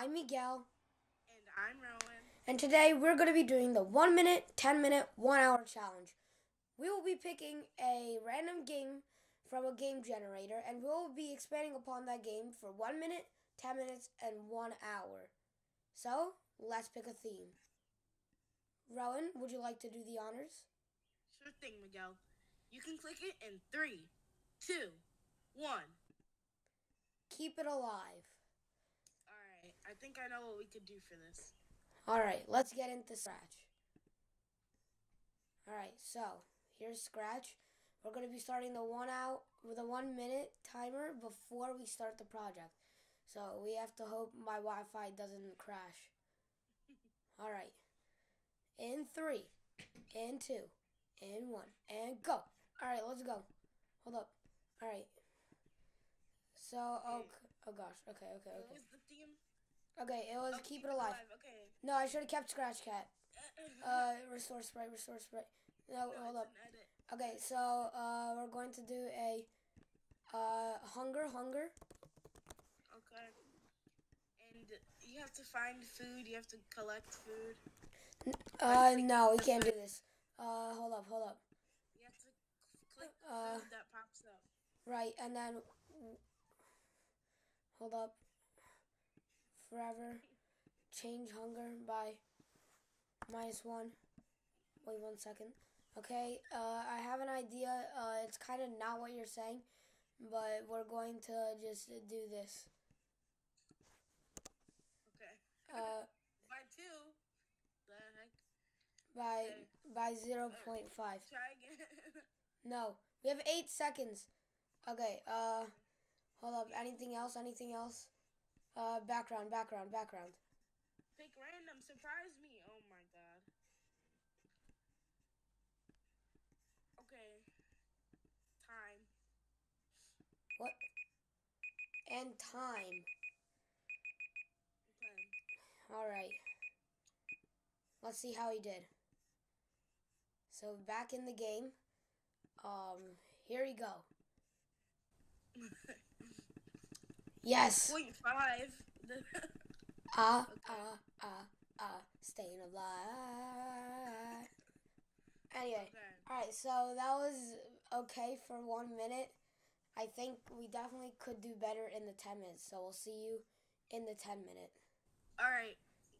I'm Miguel, And I'm Rowan. and today we're going to be doing the 1 minute, 10 minute, 1 hour challenge. We will be picking a random game from a game generator, and we will be expanding upon that game for 1 minute, 10 minutes, and 1 hour. So, let's pick a theme. Rowan, would you like to do the honors? Sure thing, Miguel. You can click it in three, two, one. Keep it alive. I think I know what we could do for this. Alright, let's get into Scratch. Alright, so here's Scratch. We're going to be starting the one out with a one minute timer before we start the project. So we have to hope my Wi Fi doesn't crash. Alright. In three, in two, in one, and go. Alright, let's go. Hold up. Alright. So, oh, oh gosh. Okay, okay, What okay. was the theme? Okay, it was Oh, Keep It Alive. Okay. No, I should have kept Scratch Cat. Uh, restore sprite, restore sprite. No, No, hold up. Okay, so uh, we're going to do a uh, hunger, hunger. Okay. And you have to find food. You have to collect food. Uh, no, we can't do this. Uh, hold up, hold up. You have to click Uh, food that pops up. Right, and then hold up. Forever, change hunger by minus one. Wait one second. Okay, uh, I have an idea. Uh, it's kind of not what you're saying, but we're going to just do this. Okay. Uh, By two. By Okay. by zero point five. Try again. No, we have eight seconds. Okay. Uh, hold up. Anything else? Anything else? Uh, background, background, background. Pick random. Surprise me. Oh my god. Okay. Time. What? And time. Okay. All right. Let's see how he did. So back in the game. Um, here we go. Yes. Point five. Ah, ah, ah, ah, staying alive. Anyway, okay. alright, so that was okay for one minute. I think we definitely could do better in the 10 minutes, so we'll see you in the 10 minute. All right.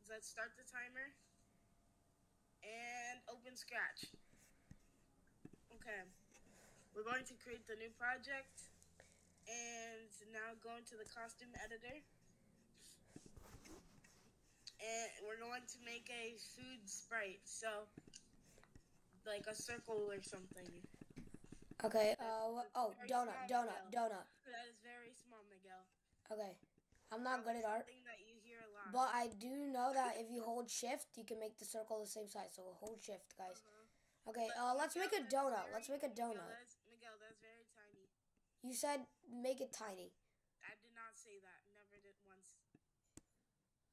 Let's start the timer. And open Scratch. Okay. We're going to create the new project. And now going to the costume editor. And we're going to make a food sprite. So, like a circle or something. Okay, uh, oh, Very donut, donut, donut. That is very small, Miguel. Okay, I'm not good at art, that you hear a lot. but I do know that if you hold shift, you can make the circle the same size, so hold shift, guys. Uh-huh. Okay, uh, let's make a donut, let's make a donut. that's, Miguel, that's very tiny. You said make it tiny. I did not say that. Never did once.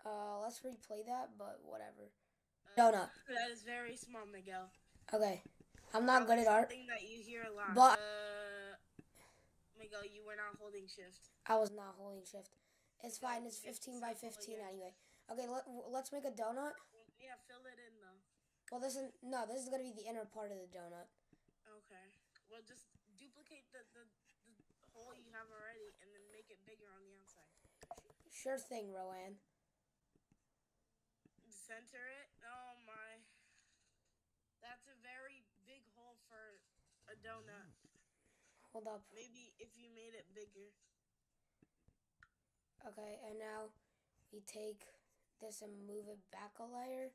Uh, let's replay that, but whatever. Uh, Donut. That is very small, Miguel. Okay, I'm not good at art. Something that you hear a lot. But- uh, Miguel, you were not holding shift. I was not holding shift. It's fine. It's 15 by 15 anyway. Okay, let, let's make a donut. Yeah, fill it in though. Well, this is no. This is gonna be the inner part of the donut. Okay. Well, just duplicate the, the, you have already and then make it bigger on the outside. Sure thing, Rowan. Center it. Oh my. That's a very big hole for a donut. Hold up. Maybe if you made it bigger. Okay, and now we take this and move it back a layer.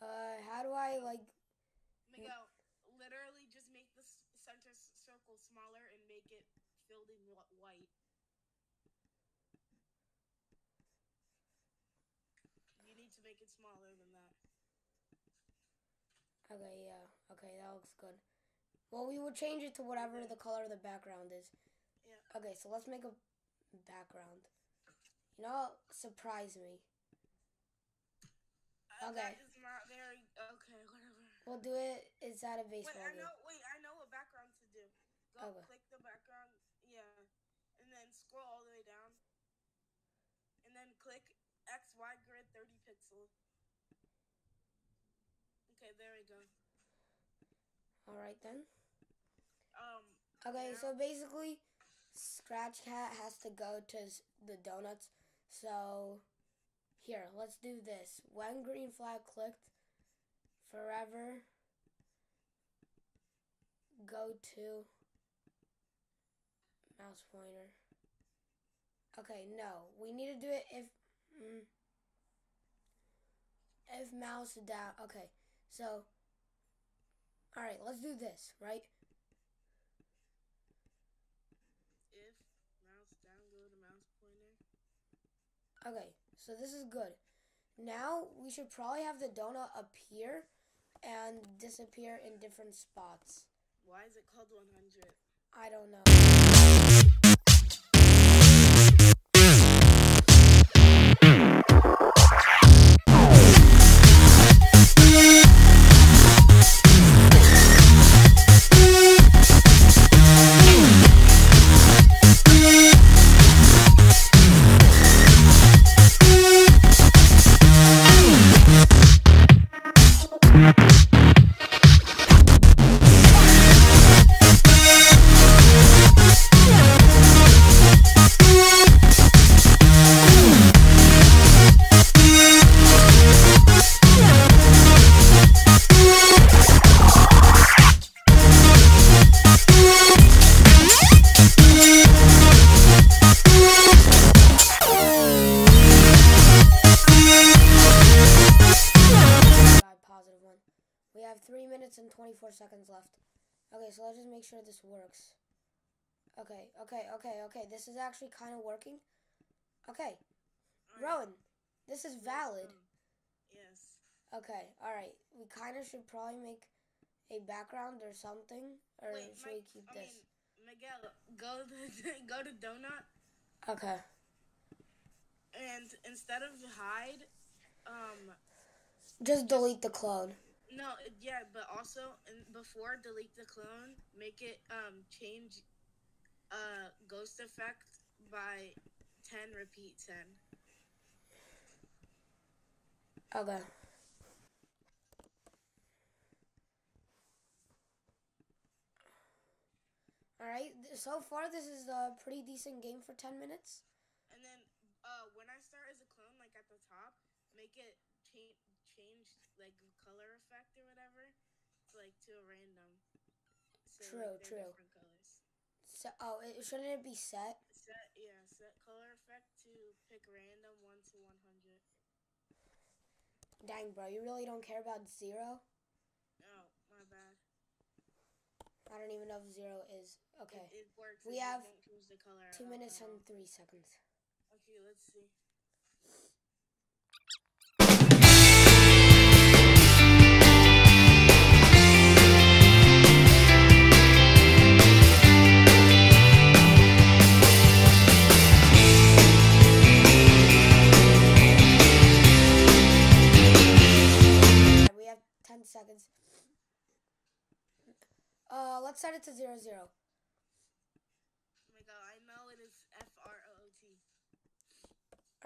Uh, how do I like? Miguel, literally just make the center circle smaller and make it filled in wh- white. You need to make it smaller than that. Okay, yeah. Okay, that looks good. Well, we will change it to whatever the color of the background is. Yeah. Okay, so let's make a background. You know, surprise me. Uh, Okay. That is not very okay. Whatever. We'll do it. At a Wait, baseball I game. know. Wait, I know what background to do. Go Okay. click the background. Yeah, and then scroll all the way down, and then click X wide grid 30 pixel. Okay, there we go. All right then. Um, Okay, Yeah. so basically, Scratch Cat has to go to the donuts. So, here, let's do this. When green flag clicked, forever, go to mouse pointer. Okay, no, we need to do it if mm, if mouse down. Okay, so all right, let's do this, right? if mouse down, go to mouse pointer. Okay, so this is good. Now we should probably have the donut appear and disappear in different spots. Why is it called 100? I don't know. 24 seconds left. Okay, so let's just make sure this works. Okay, okay, okay, okay. This is actually kind of working. Okay, Rowan, this is valid. um, yes. Okay, alright. We kind of should probably make a background or something. Or Wait, should Mike, we keep I this? mean, Miguel, go to go to donut Okay. and instead of hide, um, Just delete the clone. No, yeah, but also and before delete the clone, make it um change uh ghost effect by 10 repeat 10. Okay. Alright, so far this is a pretty decent game for 10 minutes. And then uh when I start as a clone like at the top, make it change change like color effect or whatever. It's like to a random. So, True, like, true. Different colors. So, oh, it, shouldn't it be set? Set yeah, set color effect to pick random one to one hundred. Dang, bro, you really don't care about zero? Oh, my bad. I don't even know if zero is. Okay. It, it works. We have won't change the color at Two minutes and three seconds. Okay, let's see. Seconds. Uh, let's set it to zero zero. Oh my god, I know it is F R O O T.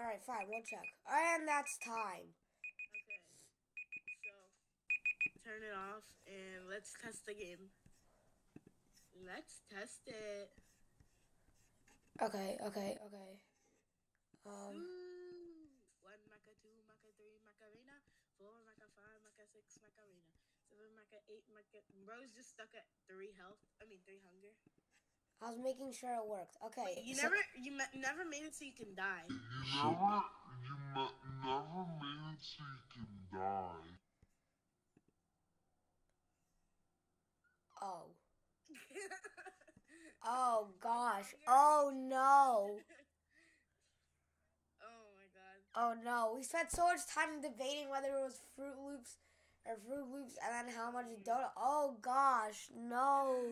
Alright, fine, we'll check. And that's time. Okay. So turn it off and let's test the game. Let's test it. Okay, okay, okay. Um, Ooh. Eight maca. Bro's just stuck at three health. I mean three hunger. I was making sure it worked. Okay. Wait, you so- never you ma- never made it so you can die. You never, you me- never made it so you can die. Oh. Oh gosh. Oh no. oh my god. Oh no. We spent so much time debating whether it was Fruit Loops or Fruit Loops and then how much donut. Oh gosh. No.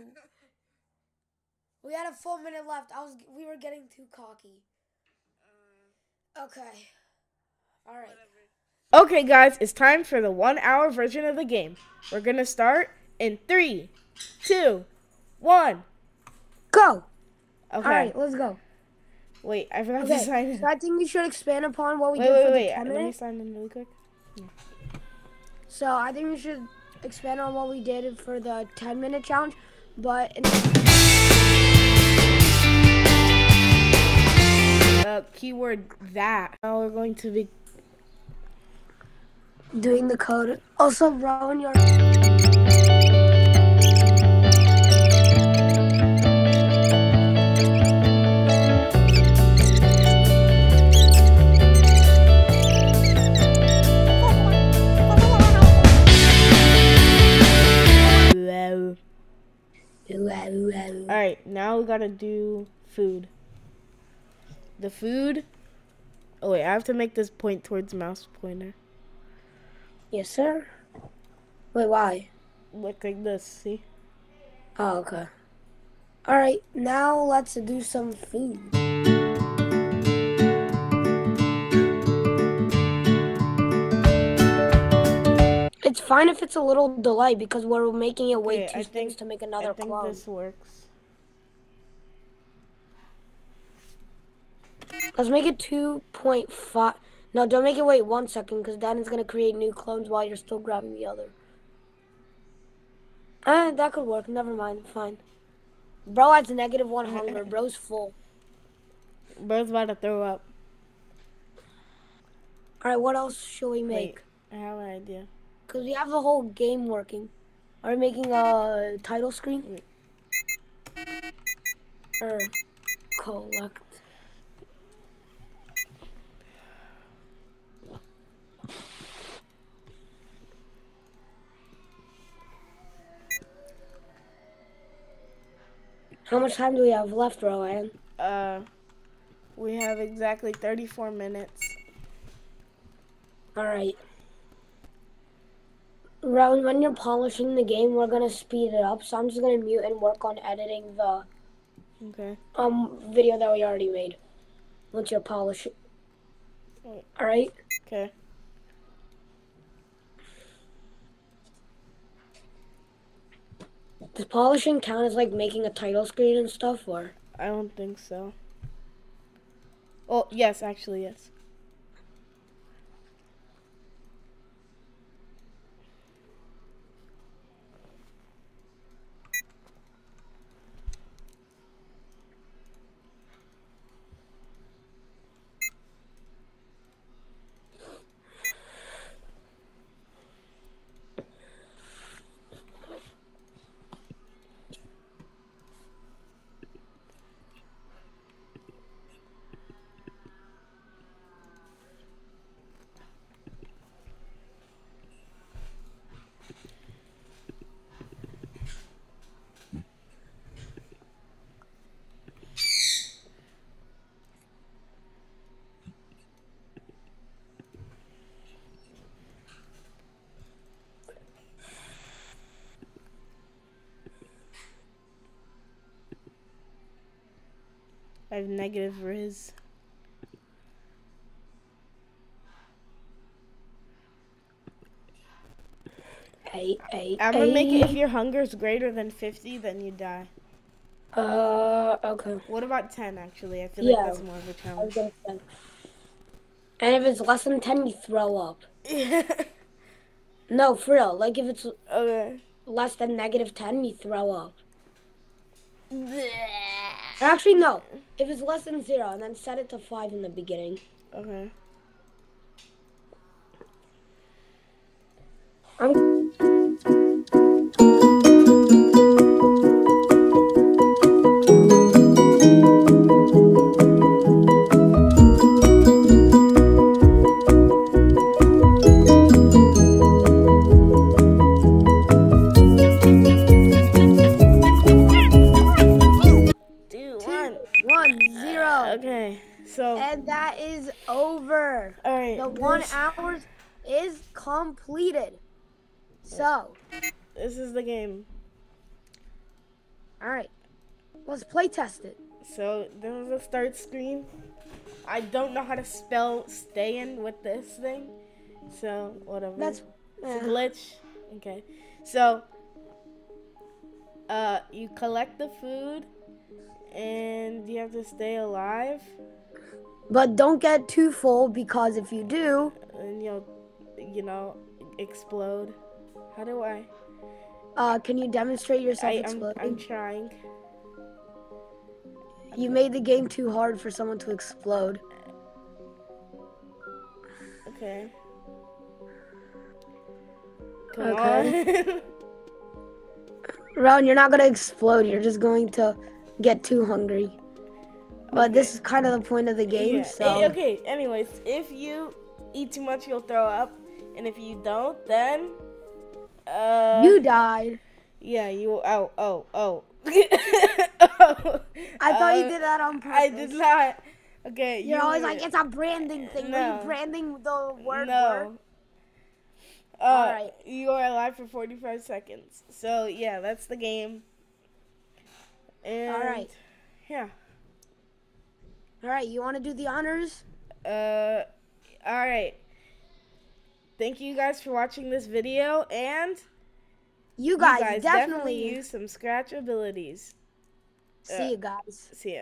We had a full minute left. I was we were getting too cocky. Uh, Okay. All right. Okay, guys, it's time for the one hour version of the game. We're gonna start in three, two, one. Go. Okay. All right, let's go. Wait, I forgot Okay, to sign in. so I think we should expand upon what we Wait, did wait, for wait. the 10 Let me minutes. sign in really quick. So I think we should expand on what we did for the 10 minute challenge. But Uh, keyword that. Now we're going to be. doing the code. Also, Rowan, your Ah, ah, All right, now we gotta do food. The food. Oh wait, I have to make this point towards mouse pointer. Yes, sir. Wait, why? Look like this. See? Oh, okay. All right, now let's do some food. It's fine if it's a little delay because we're making it wait Okay, two I think- to make I another think clone. this works. Let's make it 2.5. No, don't make it wait one second because then it's going to create new clones while you're still grabbing the other. Eh, that could work. Never mind. Fine. Bro has negative one hunger. Bro's full. Bro's about to throw up. All right, what else should we Wait, make? I have an idea. Because we have the whole game working. Are we making a title screen? Or collect? How much time do we have left, Rowan? Uh, we have exactly 34 minutes. All right. Rowan, when you're polishing the game, we're gonna speed it up. So I'm just gonna mute and work on editing the Okay. um video that we already made. Once you're polishing. Alright. Okay. Does polishing count as like making a title screen and stuff, or? I don't think so. Oh, yes, actually, yes. I have negative Riz. Eight, eight, I'm gonna make it if your hunger is greater than 50, then you die. Uh, okay. What about 10, actually? I feel Yeah. like that's more of a challenge. And if it's less than ten, you throw up. No, for real. Like if it's okay. less than negative ten, you throw up. Actually, no. If it's less than zero, and then set it to five in the beginning. Okay. I'm completed. So, this is the game. all right, let's play test it. So, there was a start screen. I don't know how to spell staying with this thing. So, whatever. That's a eh. glitch. Okay. So, uh, you collect the food, and you have to stay alive, But don't get too full because if you do, and you'll, you know, explode. How do I? uh, can you demonstrate yourself I I'm, exploding? I'm trying. You made the game too hard for someone to explode. Okay. Come Okay. on. Ron, you're not gonna explode. You're just going to get too hungry. But this is kind of the point of the game. Yeah, So eh, okay. Anyways, if you eat too much, you'll throw up, and if you don't, then uh, you died. yeah, you oh oh oh. oh. I thought you Uh, did that on purpose. I did not. Okay, You're you always were- like, it's a branding thing. No. you branding the word no. word? Uh, Alright. You are alive for 45 seconds. So, yeah, that's the game. And, Alright. Yeah. All right, you want to do the honors? Uh, alright. Thank you guys for watching this video, and You you guys, guys definitely, use some scratch abilities. see you uh, guys. See ya.